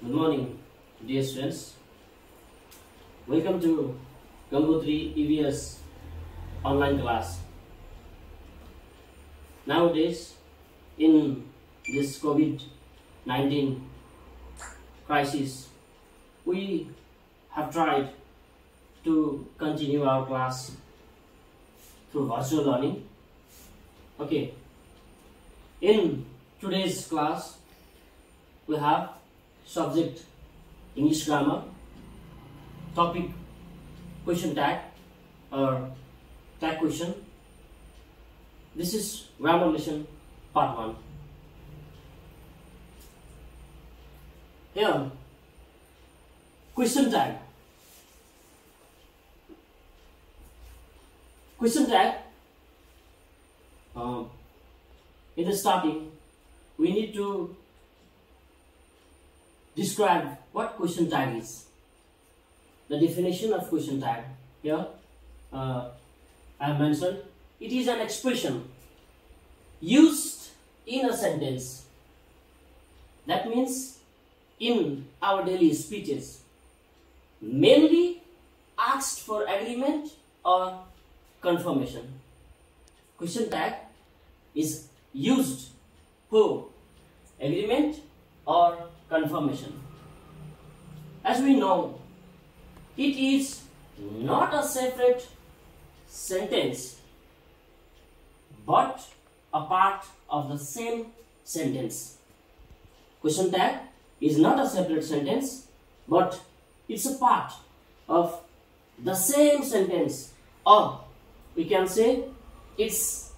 Good morning, dear students. Welcome to Gangotri EVS online class. Nowadays, in this COVID 19 crisis, we have tried to continue our class through virtual learning. Okay, in today's class, we have subject English grammar, topic question tag or tag question. This is grammar lesson part 1. Here, question tag. Question tag. Um, in the starting, we need to describe what question tag is. The definition of question tag here uh, I have mentioned it is an expression used in a sentence. That means in our daily speeches, mainly asked for agreement or confirmation. Question tag is used for agreement or confirmation. As we know, it is not a separate sentence but a part of the same sentence. Question tag is not a separate sentence but it's a part of the same sentence or we can say it's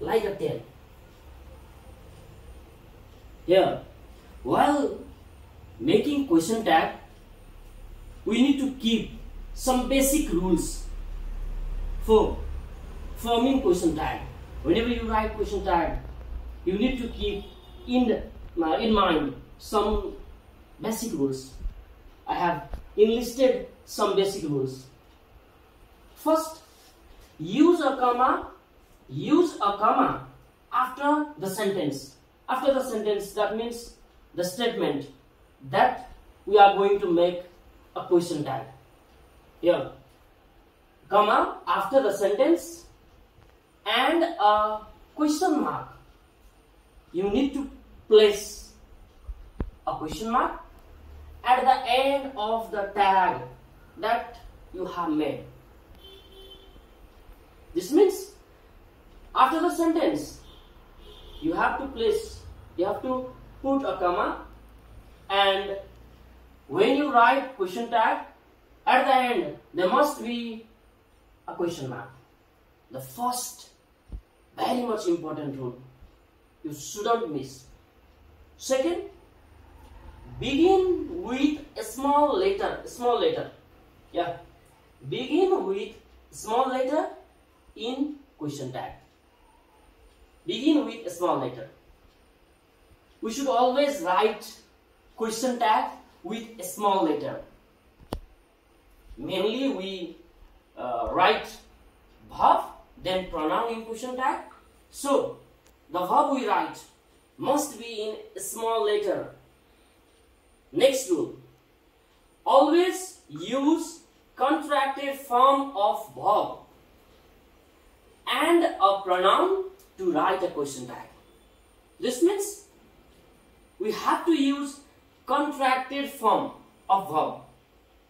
like a tail. Here, while making question tag, we need to keep some basic rules for forming question tag. Whenever you write question tag, you need to keep in, uh, in mind some basic rules. I have enlisted some basic rules. First, use a comma, use a comma after the sentence. After the sentence, that means the statement that we are going to make a question tag. Here, comma after the sentence and a question mark. You need to place a question mark at the end of the tag that you have made. This means after the sentence you have to place, you have to put a comma and when you write question tag at the end there must be a question mark. The first very much important rule you shouldn't miss. Second begin with a small letter small letter. Yeah. Begin with small letter in question tag. Begin with a small letter. We should always write question tag with a small letter. Mainly we uh, write verb then pronoun in question tag. So the verb we write must be in a small letter. Next rule. Always use contracted form of verb and a pronoun to write a question tag. This means we have to use contracted form of verb.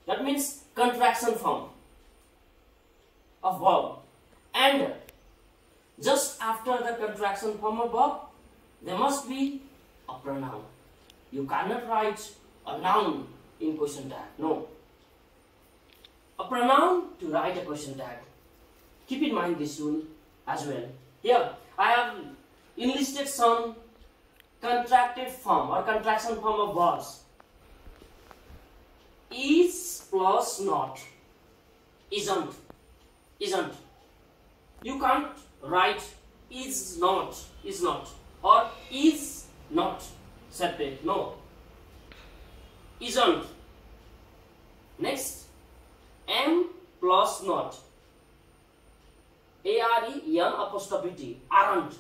That means contraction form of verb. And just after the contraction form of verb, there must be a pronoun. You cannot write a noun in question tag. No. A pronoun to write a question tag. Keep in mind this rule as well. Here, I have enlisted some contracted form or contraction form of verbs is plus not. Isn't. Isn't. You can't write is not is not or is not separate no. Isn't. Next. Am plus not. A r e n apostrophe t aren't.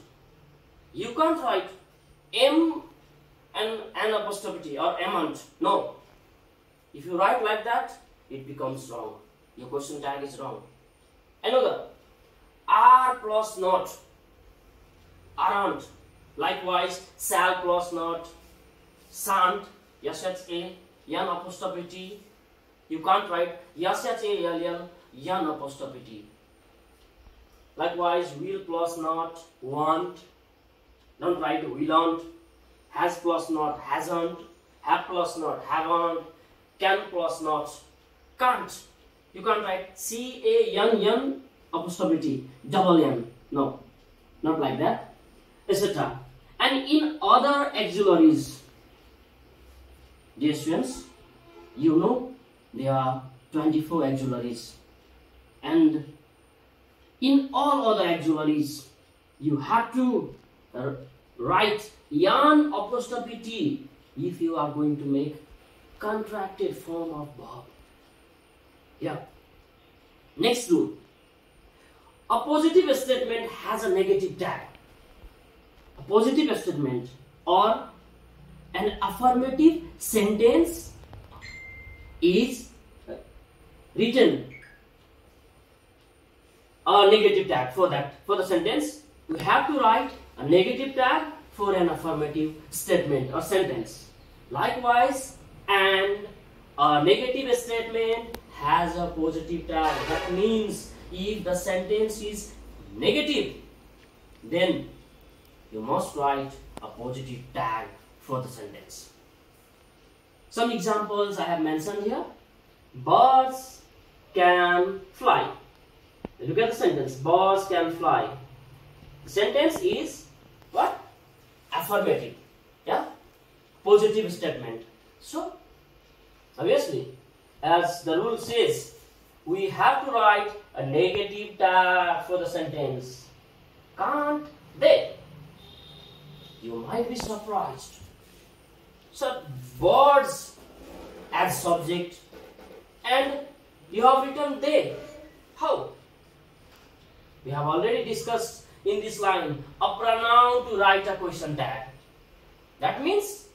You can't write am and an apostrophe or amount. No. If you write like that, it becomes wrong. Your question tag is wrong. Another. R plus not. Aren't. Likewise, shall plus not. sand. Shan't. S-H-A. Yan apostrophe T. You can't write S-H-A-L-L. Yan apostrophe T. Likewise, will plus not. Want. Don't write will not has plus not hasn't, have plus not haven't, can plus not can't. You can't write C A N N apostrophe T double N. No, not like that, etc. And in other auxiliaries, dear students, you know there are 24 auxiliaries, and in all other auxiliaries, you have to uh, write yan apostrophe t if you are going to make contracted form of verb. Yeah. Next rule. A positive statement has a negative tag. A positive statement or an affirmative sentence is written a negative tag for that for the sentence you have to write a negative tag for an affirmative statement or sentence. Likewise, and a negative statement has a positive tag. That means if the sentence is negative, then you must write a positive tag for the sentence. Some examples I have mentioned here. Birds can fly. Look at the sentence. Birds can fly. The sentence is what? Affirmative yeah? Positive statement. So obviously as the rule says we have to write a negative tag for the sentence. Can't they? You might be surprised. So words as subject and you have written they. How? We have already discussed in this line a pronoun to write a question tag. That means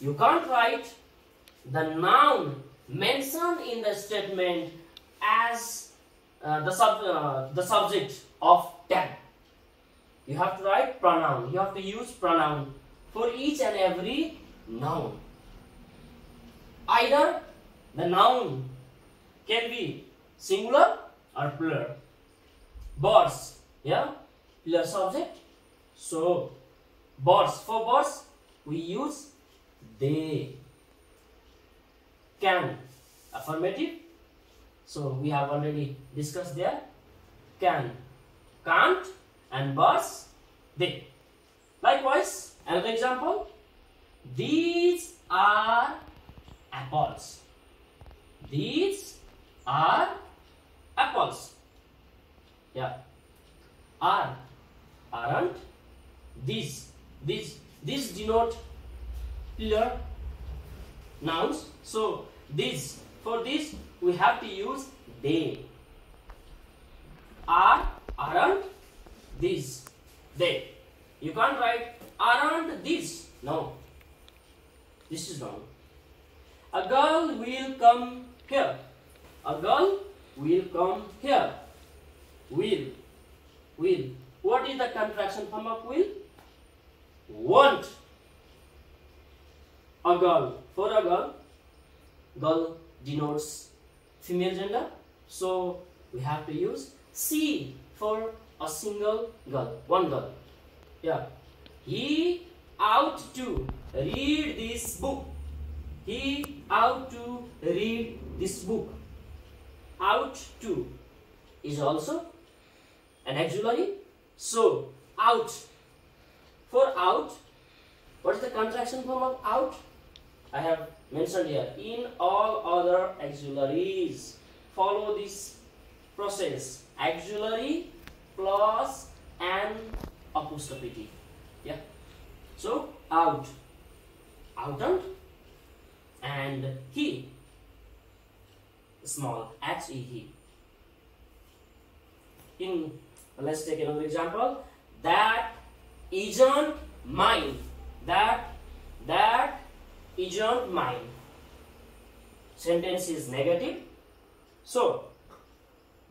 you can't write the noun mentioned in the statement as uh, the, sub, uh, the subject of tag. You have to write pronoun. You have to use pronoun for each and every noun. Either the noun can be singular or plural. Birds yeah plural subject? So birds for birds we use they. Can. Affirmative? So we have already discussed there. Can. Can't and birds they. Likewise another example. These are apples. These are apples. Yeah. Are aren't these these these denote plural nouns. So this for this we have to use they. Are aren't these they? You can't write aren't these? No. This is wrong. A girl will come here. A girl will come here. Will will. What is the contraction form of will? Want. A girl. For a girl, girl denotes female gender. So we have to use C for a single girl, one girl. Yeah. He out to read this book. He out to read this book. Out to is also an auxiliary. So, out. For out, what is the contraction form of out? I have mentioned here. In all other auxiliaries, follow this process. Auxiliary plus an apostrophe. Yeah. So, out. Out and and he. Small. H-E-He. In let's take another example that isn't mine that that isn't mine. Sentence is negative. So,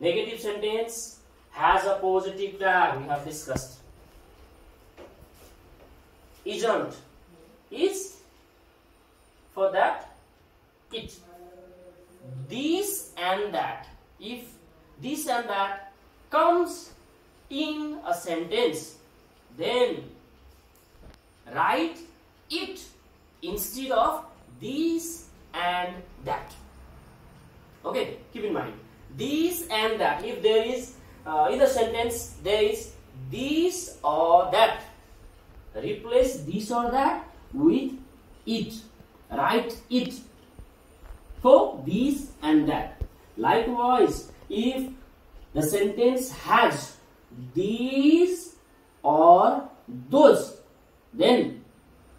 negative sentence has a positive tag we have discussed. Isn't is for that it. This and that. If this and that comes in a sentence, then write it instead of this and that. Okay, keep in mind this and that. If there is uh, in the sentence there is this or that, replace this or that with it. Write it for this and that. Likewise, if the sentence has these or those, then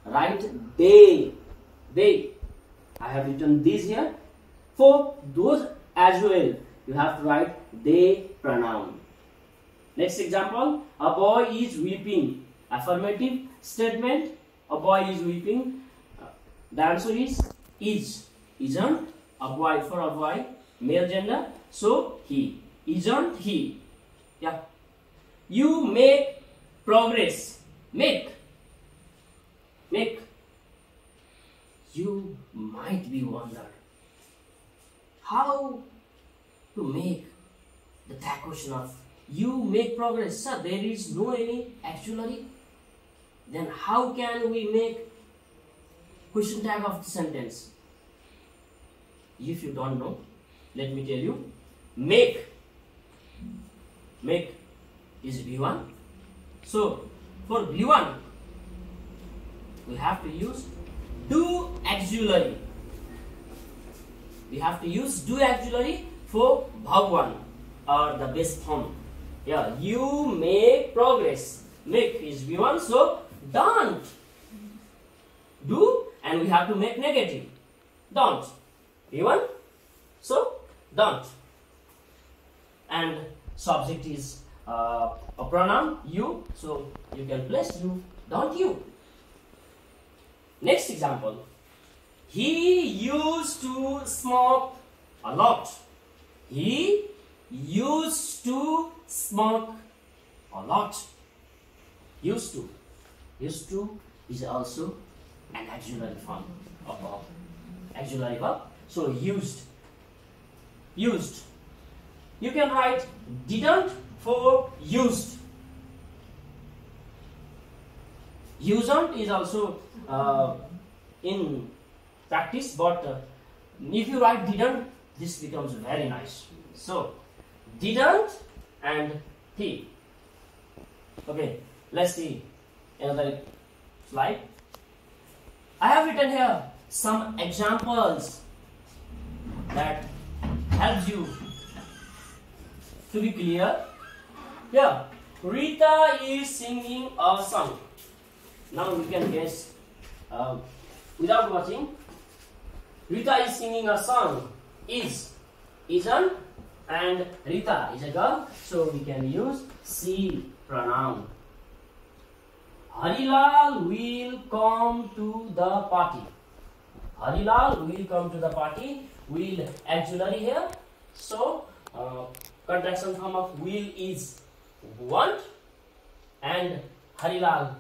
write they. They. I have written these here. For those as well, you have to write they pronoun. Next example, a boy is weeping. Affirmative statement, a boy is weeping. The answer is is. Isn't a boy for a boy, male gender. So he. Isn't he? Yeah. You make progress. Make. Make. You might be wondered how to make the tag question of you make progress. Sir, there is no any actually. Then how can we make question tag of the sentence? If you don't know, let me tell you. Make. Make is V1. So for V1, we have to use do auxiliary. We have to use do auxiliary for verb 1 or the base form. Yeah, you make progress. Make is V1, so don't. Do and we have to make negative. Don't. V1, so don't. And subject is uh, a pronoun you, so you can place you, don't you. Next example. He used to smoke a lot. He used to smoke a lot. Used to. Used to is also an auxiliary form of a auxiliary verb. So used. Used. You can write didn't for used. Usn't is also uh, in practice, but uh, if you write didn't, this becomes very nice. So, didn't and he. Okay, let's see another slide. I have written here some examples that helps you to be clear. Yeah, Rita is singing a song. Now we can guess uh, without watching. Rita is singing a song. Is, isn't, and Rita is a girl, so we can use she pronoun. Harilal will come to the party. Harilal will come to the party. Will auxiliary here. So, uh, contraction form of will is want and Harilal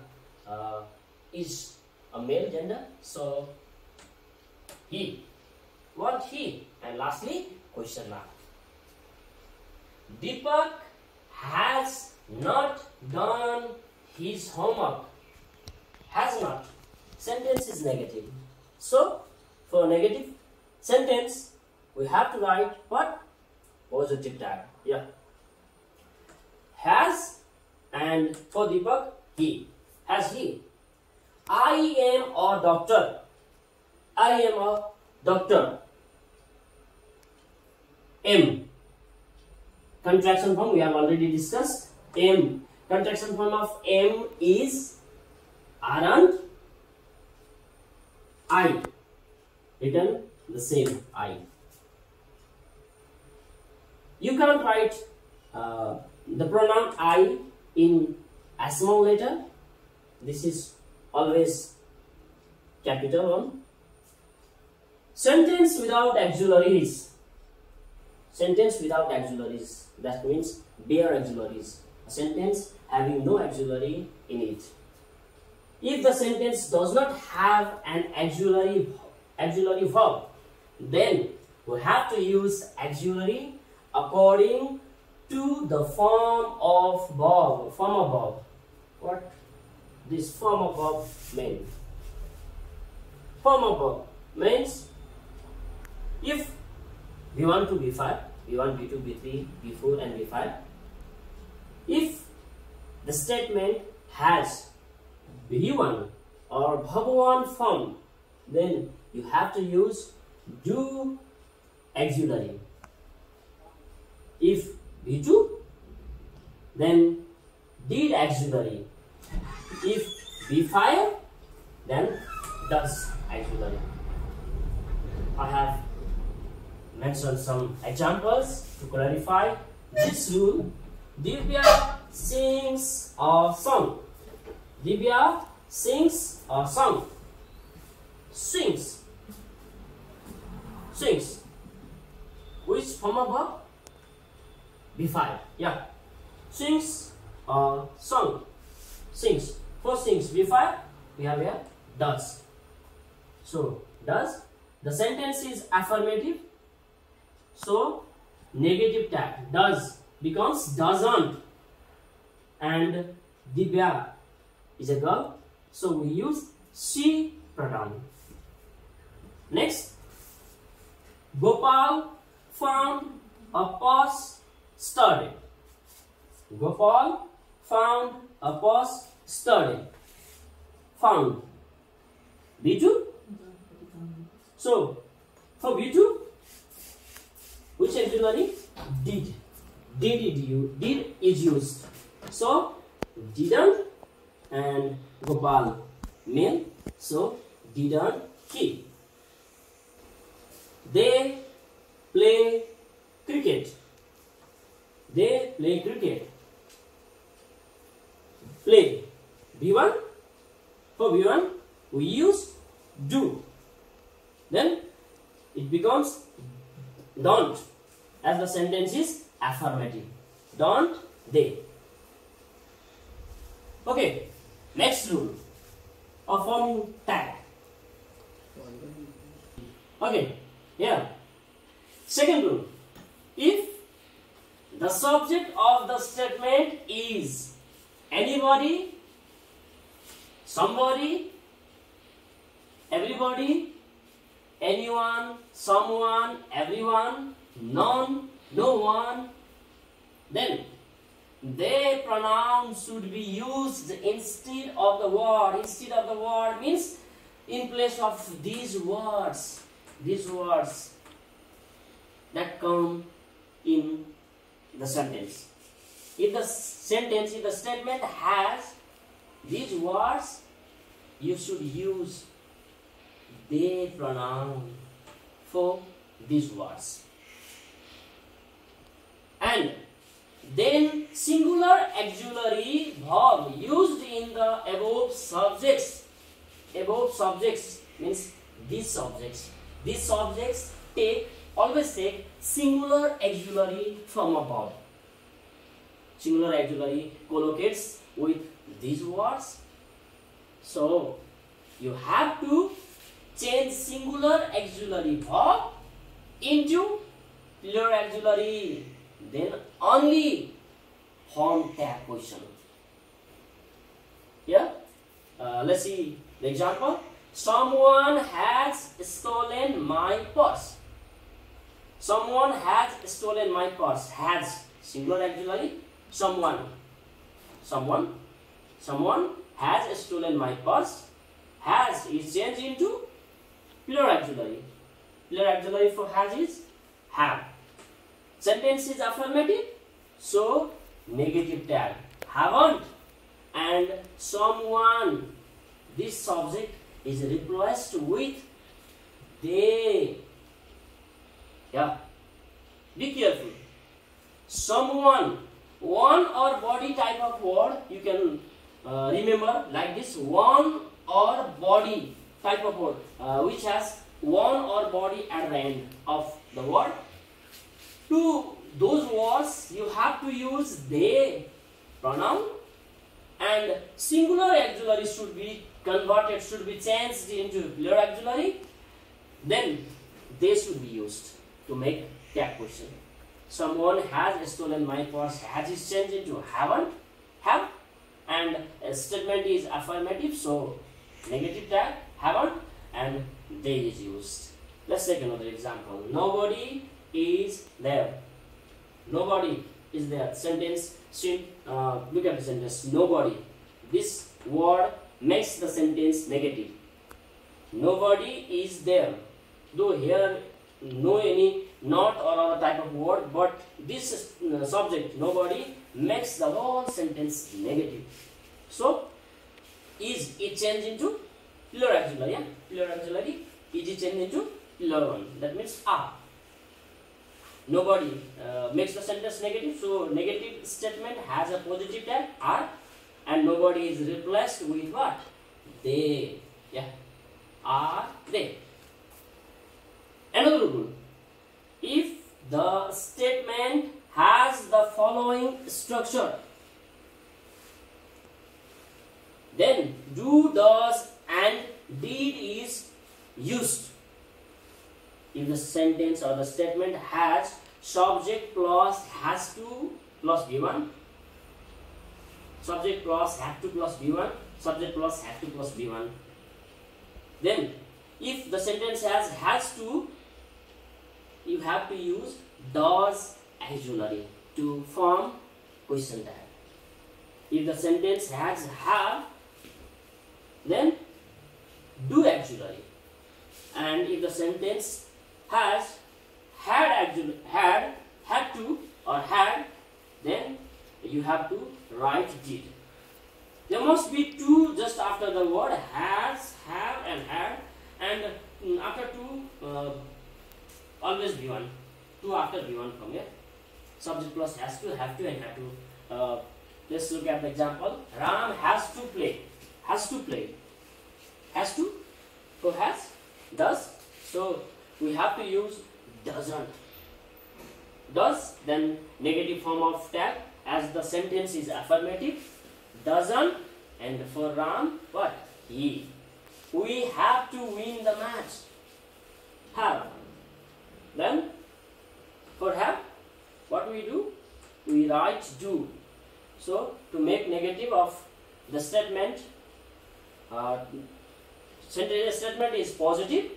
uh, is a male gender. So, he. want he? And lastly, question mark. Deepak has not done his homework. Has not. Sentence is negative. So, for negative sentence, we have to write what? Positive tag. Yeah. Has and for Deepak, he. Has he. I am a doctor. I am a doctor. M. Contraction form we have already discussed. M. Contraction form of M is aren't I. Written the same I. You cannot write uh, the pronoun I in a small letter. This is always capital one. Sentence without auxiliaries. Sentence without auxiliaries. That means bare auxiliaries. A sentence having no auxiliary in it. If the sentence does not have an auxiliary auxiliary verb, then we have to use auxiliary according to the form of verb. Form of verb. What this form of verb means? Form of verb means if v1 to v5, v1, v2, v3, v4 and v5, if the statement has v1 or Bhagavan form, then you have to use do auxiliary. If v2, then did auxiliary. If v5, then does auxiliary. I have mentioned some examples to clarify this rule. Divya sings a song. Divya sings a song. Sings. Sings. Which form of verb? V5. Yeah. Sings a uh, song. Sings. first sings V5, we have here does. So, does. The sentence is affirmative. So, negative tag. Does becomes doesn't. And Divya is a girl. So, we use she pronoun. Next, Gopal found a purse sturdy. Gopal found a purse study. Found. V2. So, for V2, which auxiliary? Did. Did you did is used. So, didn't and Gopal male. So, didn't he. They play cricket. They play cricket. Play. V1. For V1, we use do. Then it becomes don't as the sentence is affirmative. Don't they. Okay, next rule of forming tag. Okay, yeah. Second rule. If the subject of the statement is anybody, somebody, everybody, anyone, someone, everyone, none, no one, then their pronoun should be used instead of the word. Instead of the word means in place of these words, these words that come in the sentence. If the sentence, if the statement has these words, you should use they pronoun for these words. And then singular auxiliary verb used in the above subjects. Above subjects means these subjects. These subjects take always take singular auxiliary from a verb. Singular auxiliary collocates with these words. So you have to change singular auxiliary verb into plural auxiliary then only form tag question. Yeah? Uh, let's see the example. Someone has stolen my purse someone has stolen my purse. Has. Singular auxiliary someone. Someone. Someone has stolen my purse. Has is changed into plural auxiliary plural auxiliary for has is have. Sentence is affirmative. So negative tag. Haven't. And someone. This subject is replaced with they yeah be careful someone one or body type of word you can uh, remember like this one or body type of word uh, which has one or body at the end of the word. To those words, you have to use they pronoun and singular auxiliary should be converted, should be changed into plural auxiliary. Then they should be used to make that question. Someone has stolen my purse, has it changed into haven't, have, and a statement is affirmative, so negative tag, haven't, and they is used. Let's take another example. Nobody is there. Nobody is there. Sentence, uh, look at the sentence. Nobody. This word makes the sentence negative. Nobody is there. Though here no any not or other type of word, but this uh, subject nobody makes the whole sentence negative. So is it changed into plural auxiliary? Yeah? Plural auxiliary is it changed into plural one? That means are. Nobody uh, makes the sentence negative, so negative statement has a positive tag are, and nobody is replaced with what? They. Yeah, are they. Another rule. If the statement has the following structure, then do, does, and did is used. If the sentence or the statement has subject plus has to plus v1, subject plus have to plus v1, subject plus have to plus v1. Then, if the sentence has has to, you have to use does auxiliary to form question tag. If the sentence has have, then do auxiliary. And if the sentence has had had had to or had, then you have to write did. There must be two just after the word has, have, and had, and after two, uh, always be one. Two after be one from here. Subject plus has to, have to, and have to. Uh, let's look at the example. Ram has to play. Has to play. Has to. So has. Does. So we have to use doesn't. Does then negative form of tag as the sentence is affirmative. Doesn't and for Ram what? He. We have to win the match. Have. Then for have what we do? We write do. So to make negative of the statement uh, statement is positive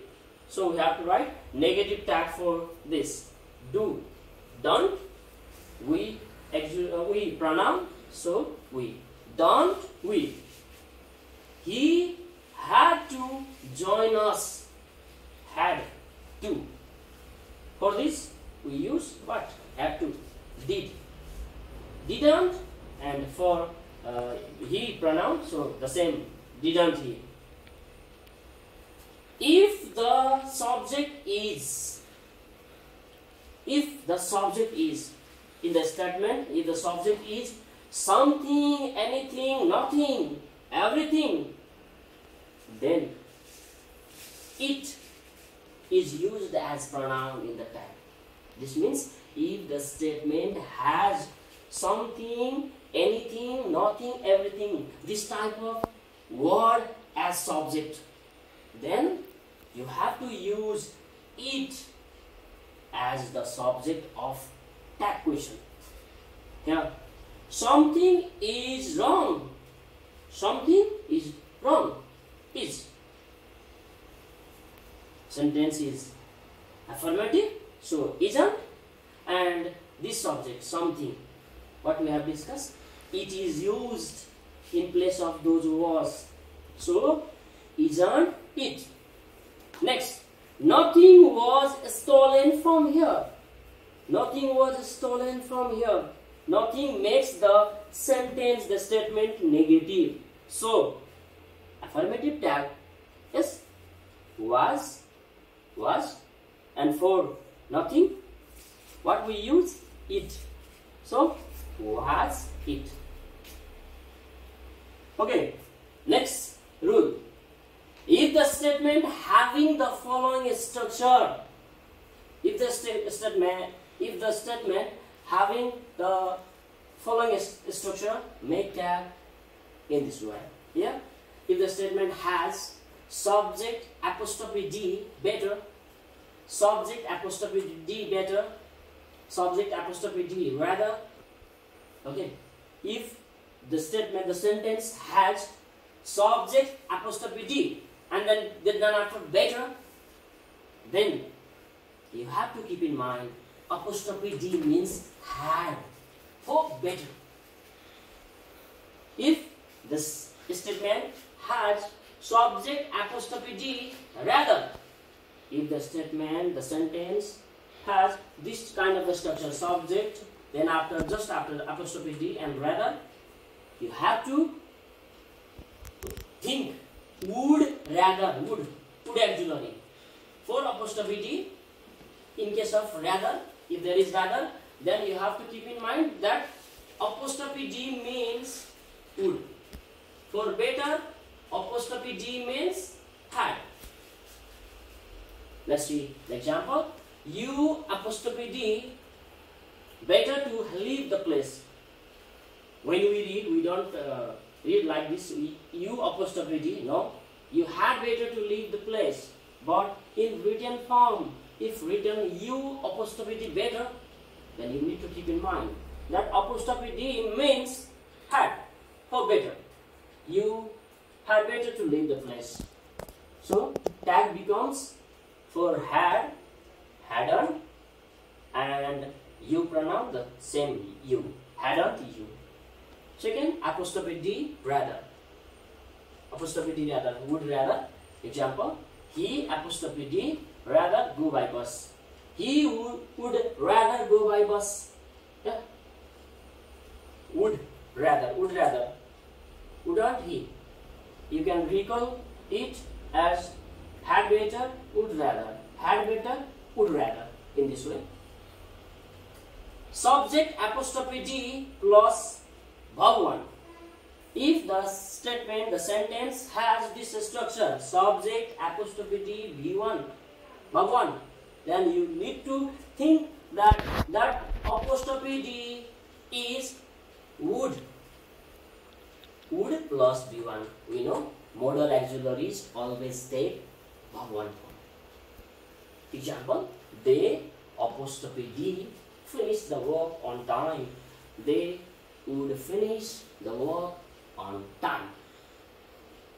so we have to write negative tag for this. Do, don't, we, uh, we pronoun, so we. Don't we. He had to join us. Had to. For this, we use what? Have to. Did. Didn't, and for uh, he pronoun, so the same. Didn't he if the subject is if the subject is in the statement if the subject is something anything nothing everything then it is used as pronoun in the tag this means if the statement has something anything nothing everything this type of word as subject then you have to use it as the subject of that question. Yeah. something is wrong. Something is wrong. Is. Sentence is affirmative, so isn't. And this subject, something, what we have discussed, it is used in place of those words. So, isn't it. Next, nothing was stolen from here. Nothing was stolen from here. Nothing makes the sentence, the statement negative. So, affirmative tag yes was was and for nothing what we use it so was it okay next rule if the statement having the following structure, if the sta- statement, if the statement having the following s- structure, make tag in this way. Yeah. If the statement has subject apostrophe d better, subject apostrophe d better, subject apostrophe d rather. Okay. If the statement, the sentence has subject apostrophe d and then then after better, then you have to keep in mind apostrophe d means had for better. If this statement has subject apostrophe d rather if the statement the sentence has this kind of a structure subject then after just after apostrophe d and rather you have to think would rather would would auxiliary for apostrophe d in case of rather if there is rather then you have to keep in mind that apostrophe d means would. For better apostrophe d means had let's see the example. You apostrophe d better to leave the place. When we read we don't uh, read like this. You apostrophe d no? You had better to leave the place but in written form. If written you apostrophe d better then you need to keep in mind that apostrophe d means had for better. You had better to leave the place. So tag becomes for had hadn't and you pronounce the same you. Hadn't you. Second apostrophe d rather apostrophe d rather would rather example he apostrophe d rather go by bus. He would, would rather go by bus. Yeah. Would rather would rather. Wouldn't he you can recall it as had better would rather. Had better would rather in this way. Subject apostrophe d plus verb 1 if the statement the sentence has this structure subject apostrophe d v1 verb 1 then you need to think that that apostrophe d is would would plus v1 we know. Modal auxiliaries always take verb 1 form example they apostrophe d finish the work on time. They would finish the work on time.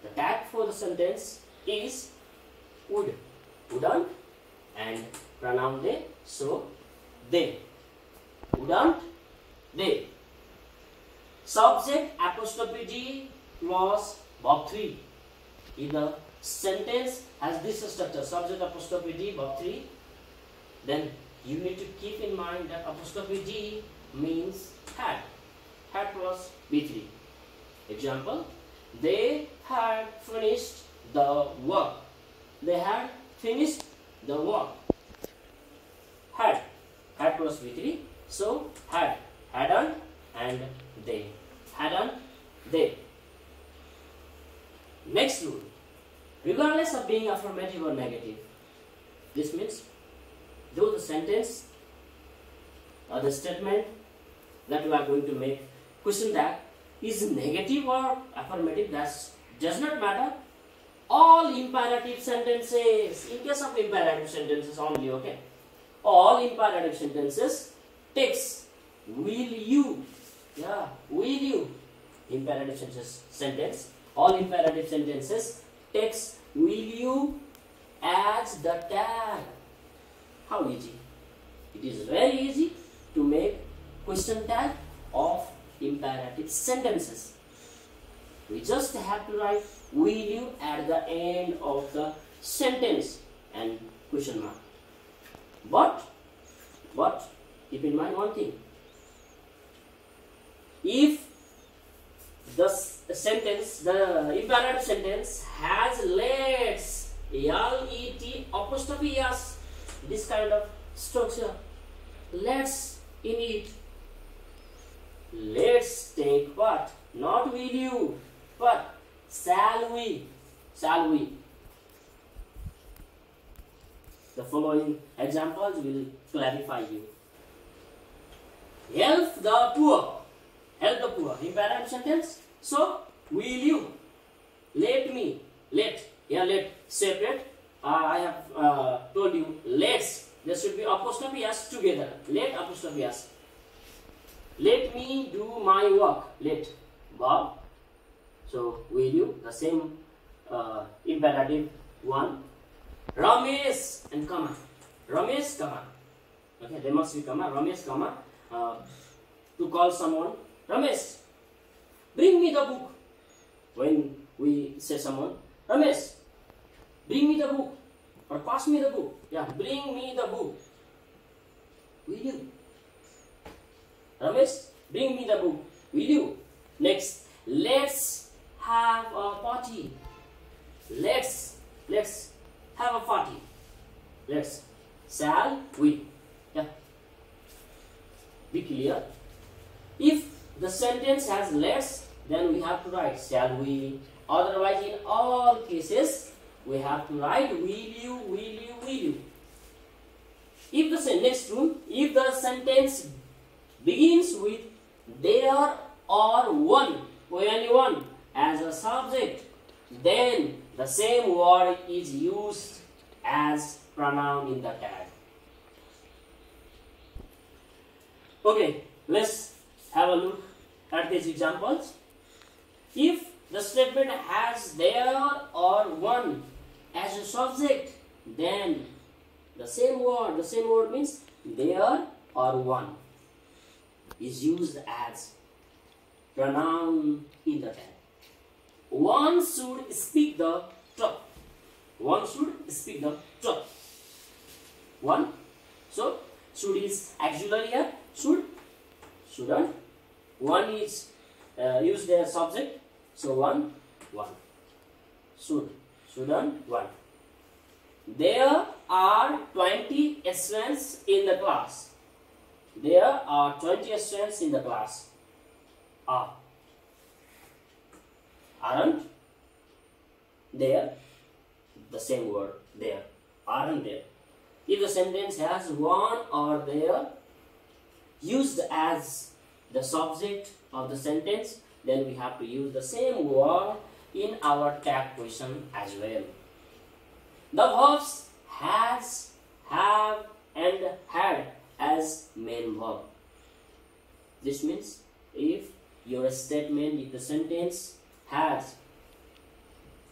The tag for the sentence is would wouldn't and pronoun they so they. Wouldn't they subject apostrophe d plus verb 3 if the sentence has this structure subject apostrophe d verb 3 then you need to keep in mind that apostrophe d means had. Had plus v3 example they had finished the work. They had finished the work. Had. Had plus v3 so had. Hadn't and they hadn't they next rule. Regardless of being affirmative or negative this means though the sentence or the statement that we are going to make question that is negative or affirmative that does not matter. All imperative sentences in case of imperative sentences only okay? All imperative sentences takes will you yeah will you imperative sentence sentence. All imperative sentences takes will you as the tag. How easy? It is very easy to make question tag of imperative sentences. We just have to write will you at the end of the sentence and question mark. But but keep in mind one thing if the sentence the imperative sentence has let's l e t apostrophe s this kind of structure let's in it. Let's take what? Not will you but shall we? Shall we? The following examples will clarify you. Help the poor. Help the poor. Imperative sentence. So, will you? Let me. Let. Yeah, let. Separate. Uh, I have uh, told you. Let's. There should be apostrophe s together. Let apostrophe s. Let me do my work. Let. Bob. So, will you? The same uh, imperative one. Ramesh and comma. Ramesh, comma. Okay, there must be comma. Ramesh, comma. Uh, to call someone. Ramesh, bring me the book. When we say someone, Ramesh, bring me the book. Or pass me the book. Yeah, bring me the book. Will you? Ramesh, bring me the book. Will you? Next, let's have a party. Let's, let's have a party. Let's, shall we? Yeah. Be clear. If the sentence has let's, then we have to write shall we. Otherwise, in all cases, we have to write will you, will you, will you. If the next rule, if the sentence begins with there or one, only one as a subject, then the same word is used as pronoun in the tag. Okay, let's have a look at these examples. If the statement has there or one as a subject, then the same word, the same word means there or one is used as pronoun in the tag. One should speak the truth. One should speak the truth. One. So, should is auxiliary here. Should. Shouldn't. One is uh, used as subject. So, one. One. Should. Shouldn't. One. There are 20 students in the class. There are 20 students in the class. Are. Aren't there? The same word there. Aren't there? If the sentence has one or there used as the subject of the sentence, then we have to use the same word in our tag question as well. The verbs has, have, and had as main verb. This means if your statement, if the sentence has,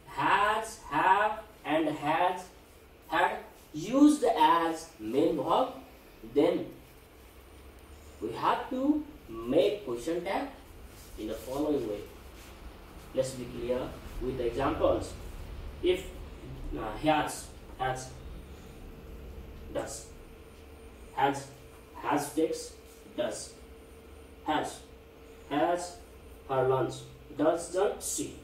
has, have, and has, had used as main verb, then we have to make question tag in the following way. Let's be clear with the examples. If uh, has, has, does, has, has takes, does, has, has her lunch, doesn't she.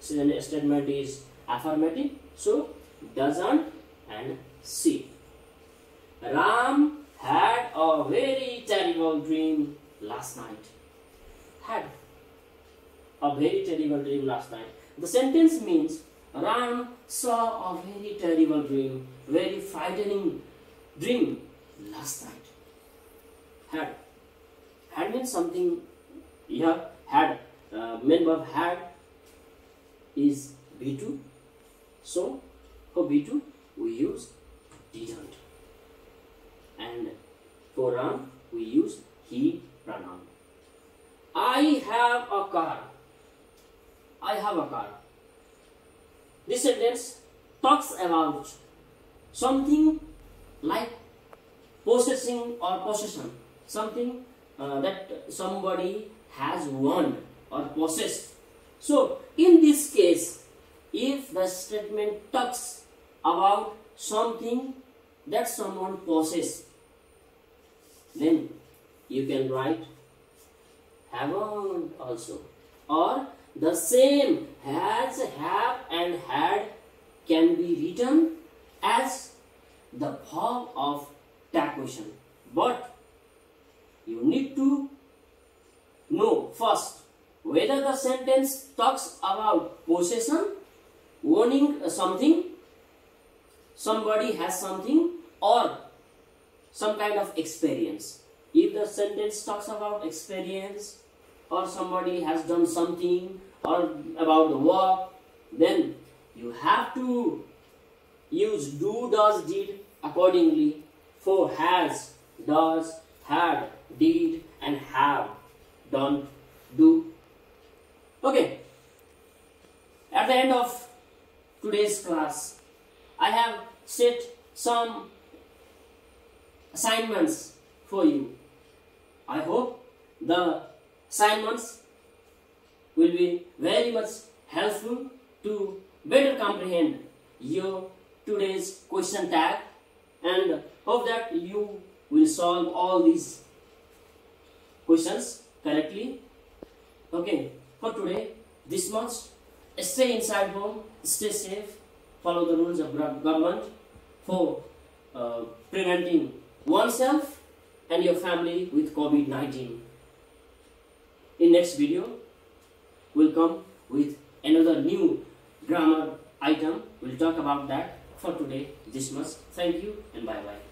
So the statement is affirmative, so doesn't and she. Ram had a very terrible dream last night. Had a very terrible dream last night. The sentence means Ram saw a very terrible dream, very frightening dream last night. Had. Had means something, yeah, had. Uh, main verb had is V2. So, for V2, we use didn't. And for Ram, we use he pronoun. I have a car. I have a car. This sentence talks about something like possessing or possession. Something uh, that somebody has won or possessed. So, in this case, if the statement talks about something that someone possesses, then you can write haven't also. Or the same has, have and had can be written as the form of tag question. But you need to know first whether the sentence talks about possession, owning something, somebody has something, or some kind of experience. If the sentence talks about experience or somebody has done something or about the work, then you have to use do, does, did accordingly for has, does, had, did and have, done, do. Okay. At the end of today's class, I have set some assignments for you. I hope the assignments will be very much helpful to better comprehend your today's question tag and hope that you will solve all these questions correctly. Okay, for today, this much. Stay inside home, stay safe, follow the rules of government for uh, preventing oneself and your family with COVID-19. In next video, we'll come with another new grammar item. We'll talk about that for today this much. Thank you and bye bye.